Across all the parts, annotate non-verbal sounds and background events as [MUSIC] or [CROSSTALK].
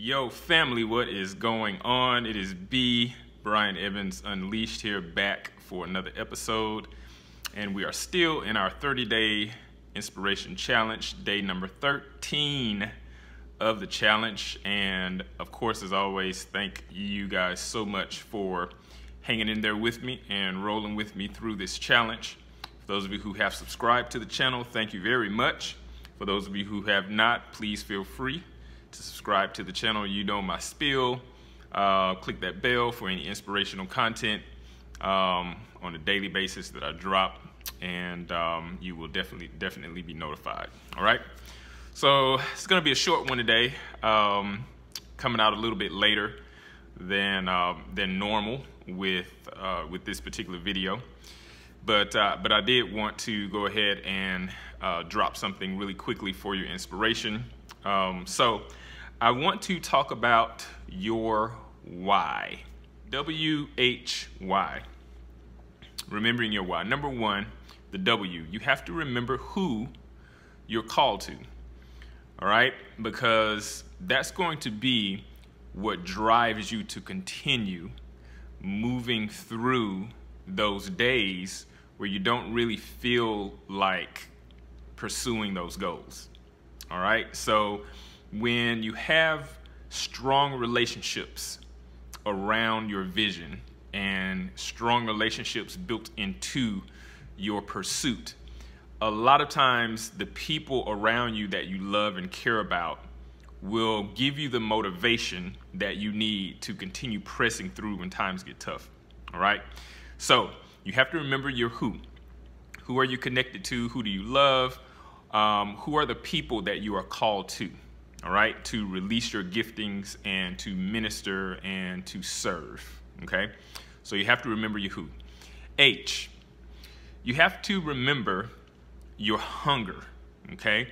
Yo, family, what is going on? It is B, Brian Evans Unleashed here back for another episode. And we are still in our 30 day inspiration challenge, day number 13 of the challenge. And of course, as always, thank you guys so much for hanging in there with me and rolling with me through this challenge. For those of you who have subscribed to the channel, thank you very much. For those of you who have not, please feel free to subscribe to the channel. You know my spiel. Uh, click that bell for any inspirational content um, on a daily basis that I drop, and um, you will definitely definitely be notified. All right. So it's gonna be a short one today, um, coming out a little bit later than uh, than normal with uh, with this particular video. But uh, but I did want to go ahead and uh, drop something really quickly for your inspiration. Um, so I want to talk about your why. W H Y. Remembering your why. Number one, the W. You have to remember who you're called to. All right? Because that's going to be what drives you to continue moving through those days where you don't really feel like pursuing those goals. All right? So when you have strong relationships around your vision and strong relationships built into your pursuit, a lot of times the people around you that you love and care about will give you the motivation that you need to continue pressing through when times get tough. All right? So you have to remember your who. Who are you connected to? Who do you love? Um, who are the people that you are called to? All right? To release your giftings and to minister and to serve. Okay? So you have to remember your who. H. You have to remember your hunger. Okay?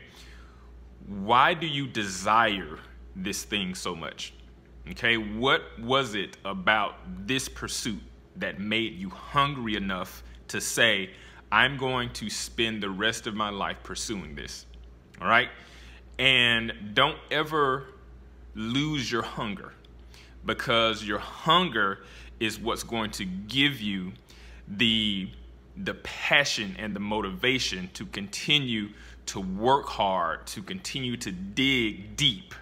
why do you desire this thing so much? Okay, what was it about this pursuit that made you hungry enough to say, I'm going to spend the rest of my life pursuing this? All right, and don't ever lose your hunger because your hunger is what's going to give you the the passion and the motivation to continue to work hard, to continue to dig deep,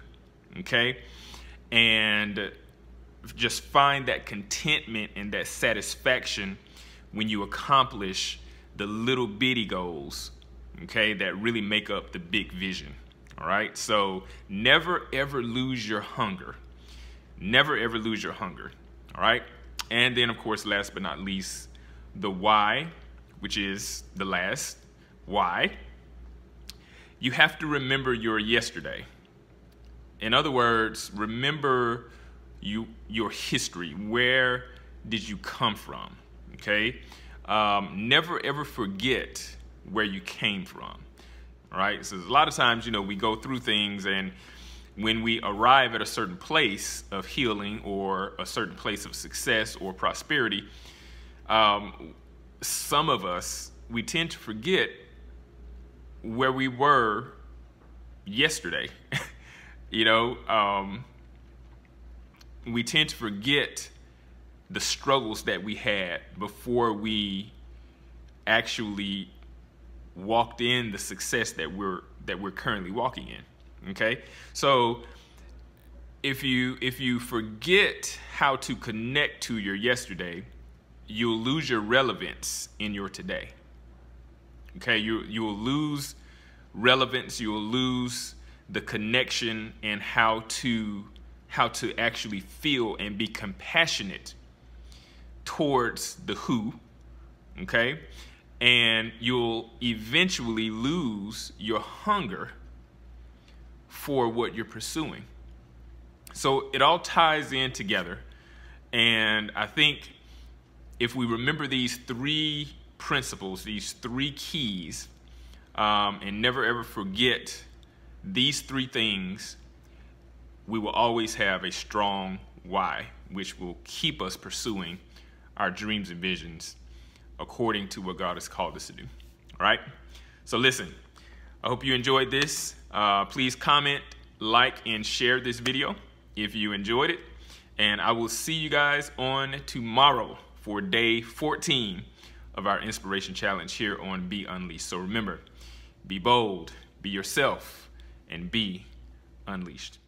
okay? And just find that contentment and that satisfaction when you accomplish the little bitty goals, okay, that really make up the big vision, all right? So never ever lose your hunger. Never ever lose your hunger, all right? And then, of course, last but not least, the why, which is the last why you have to remember your yesterday. In other words, remember you, your history. Where did you come from? Okay? Um, never ever forget where you came from. right? So a lot of times, you know, we go through things and when we arrive at a certain place of healing or a certain place of success or prosperity, um, some of us, we tend to forget where we were yesterday. [LAUGHS] you know, um, we tend to forget the struggles that we had before we actually walked in the success that we're that we're currently walking in. Okay, so if you if you forget how to connect to your yesterday, you'll lose your relevance in your today. Okay, you you will lose relevance. You will lose the connection and how to how to actually feel and be compassionate towards the who. Okay, and you'll eventually lose your hunger for what you're pursuing. So it all ties in together. And I think if we remember these three principles, these three keys, um, and never ever forget these three things, we will always have a strong why, which will keep us pursuing our dreams and visions according to what God has called us to do. All right? So, listen, I hope you enjoyed this. Uh, please comment, like, and share this video. if you enjoyed it. And I will see you guys on tomorrow for day 14 of our Inspiration Challenge here on Be Unleashed. So remember, be bold, be yourself, and be unleashed.